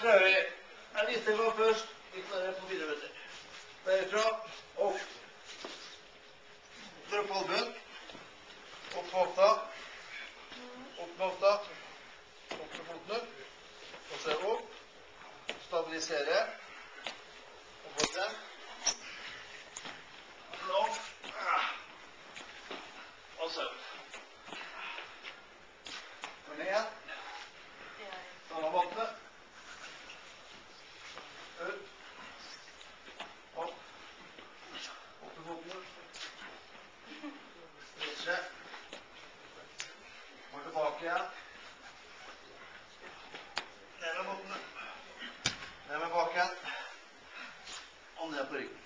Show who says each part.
Speaker 1: prøver vi en liten gang først. Litt når jeg er på fire minutter. Derfra opp til albuen. Opp med hofta. Opp med hofta. Opp med fotene. Og så opp. Stabilisere. Og bort igjen. Opp. Og søvn. tilbake igjen. Ned med bottene. Ned med baken. Og ned på ryggen.